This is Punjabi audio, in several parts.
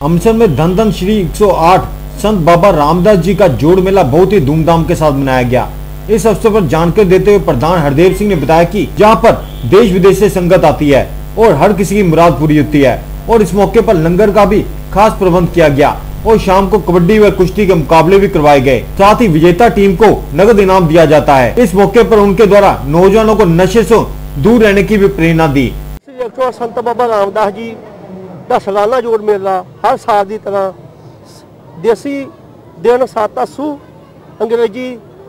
अमृतसर में धन धन श्री 108 संत बाबा रामदास जी का जोड़ मेला बहुत ही धूमधाम के साथ मनाया गया। इस अवसर पर जानकारी देते हुए प्रधान हरदेव सिंह ने बताया कि जहाँ पर देश विदेश से संगत आती है और हर किसी की मुराद पूरी होती है और इस मौके पर लंगर का भी खास प्रबंध किया गया और शाम को कबड्डी व कुश्ती के मुकाबले भी करवाए गए। साथ ही विजेता टीम को नगद इनाम दिया जाता है। इस मौके आरोप उनके द्वारा नौजवानों को नशे ऐसी दूर रहने की भी प्रेरणा दी। संत बाबा रामदास जी ਦਾ ਸਲਾਨਾ ਜੋੜ ਮੇਲਾ ਹਰ ਸਾਲ ਦੀ ਤਰ੍ਹਾਂ ਦੇਸੀ ਦਿਨ ਸਾਤਾਸੂ ਅੰਗਰੇਜ਼ੀ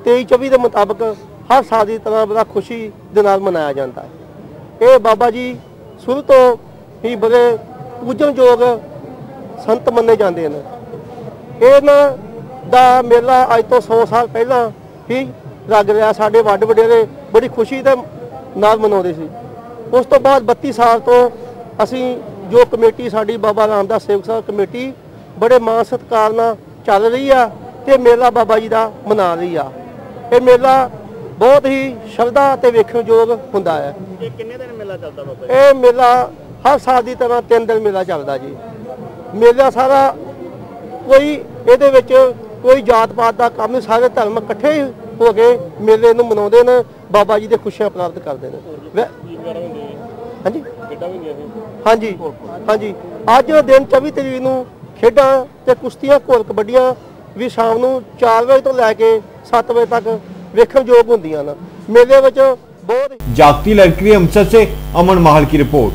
23 24 ਦੇ ਮੁਤਾਬਕ ਹਰ ਸਾਲ ਦੀ ਤਰ੍ਹਾਂ ਬੜਾ ਖੁਸ਼ੀ ਦੇ ਨਾਲ ਮਨਾਇਆ ਜਾਂਦਾ ਹੈ। ਇਹ ਬਾਬਾ ਜੀ ਸ਼ੁਰੂ ਤੋਂ ਹੀ ਬੜੇ ਪੂਜਨਯੋਗ ਸੰਤ ਮੰਨੇ ਜਾਂਦੇ ਨੇ ਇਹਨਾਂ ਦਾ ਮੇਲਾ ਅੱਜ ਤੋਂ 100 ਸਾਲ ਪਹਿਲਾਂ ਹੀ ਲੱਗ ਰਿਹਾ। ਸਾਡੇ ਵੱਡ ਵਡੇਰੇ ਬੜੀ ਖੁਸ਼ੀ ਦੇ ਨਾਲ ਮਨਾਉਂਦੇ ਸੀ। ਉਸ ਤੋਂ ਬਾਅਦ 32 ਸਾਲ ਤੋਂ ਅਸੀਂ ਜੋ ਕਮੇਟੀ ਸਾਡੀ ਬਾਬਾ ਰਾਮਦਾਸ ਸੇਵਕ ਸਭਾ ਕਮੇਟੀ ਬੜੇ ਮਾਣ ਸਤਿਕਾਰ ਨਾਲ ਚੱਲ ਰਹੀ ਆ ਤੇ ਮੇਲਾ ਬਾਬਾ ਜੀ ਦਾ ਮਨਾ ਰਹੀ ਆ। ਇਹ ਮੇਲਾ ਬਹੁਤ ਹੀ ਸ਼ਰਧਾ ਤੇ ਵੇਖਣ ਯੋਗ ਹੁੰਦਾ ਹੈ। ਇਹ ਕਿੰਨੇ ਦਿਨ ਮੇਲਾ ਚੱਲਦਾ ਬਾਬਾ ਜੀ? ਇਹ ਮੇਲਾ ਹਰ ਸਾਲ ਦੀ ਤਰ੍ਹਾਂ ਤਿੰਨ ਦਿਨ ਮੇਲਾ ਚੱਲਦਾ ਜੀ। ਮੇਲਾ ਸਾਰਾ ਕੋਈ ਇਹਦੇ ਵਿੱਚ ਕੋਈ ਜਾਤ ਪਾਤ ਦਾ ਕੰਮ ਨਹੀਂ ਸਾਰੇ ਧਰਮ ਇਕੱਠੇ ਹੀ ਕੇ ਮੇਲੇ ਨੂੰ ਮਨਾਉਂਦੇ ਨੇ ਬਾਬਾ ਜੀ ਦੇ ਖੁਸ਼ੀਆਂ ਪ੍ਰਾਪਤ ਕਰਦੇ ਨੇ। ਹਾਂਜੀ। ਹਾਂਜੀ ਅੱਜ ਦਿਨ 24 ਤਰੀਕ ਨੂੰ ਖੇਡਾਂ ਤੇ ਕੁਸ਼ਤੀਆਂ ਘੋਲ ਕਬੱਡੀਆਂ ਵੀ ਸ਼ਾਮ ਨੂੰ 4 ਵਜੇ ਤੋਂ ਲੈ ਕੇ 7 ਵਜੇ ਤੱਕ ਵੇਖਣ ਯੋਗ ਹੁੰਦੀਆਂ ਨੇ ਮੇਲੇ ਵਿੱਚ ਬਹੁਤ ਜਾਗਤੀ ਲੜਕੀ ਅੰਮ੍ਰਿਤਸਰ ਸੇ ਅਮਨ ਮਾਹਲ ਕੀ ਰਿਪੋਰਟ।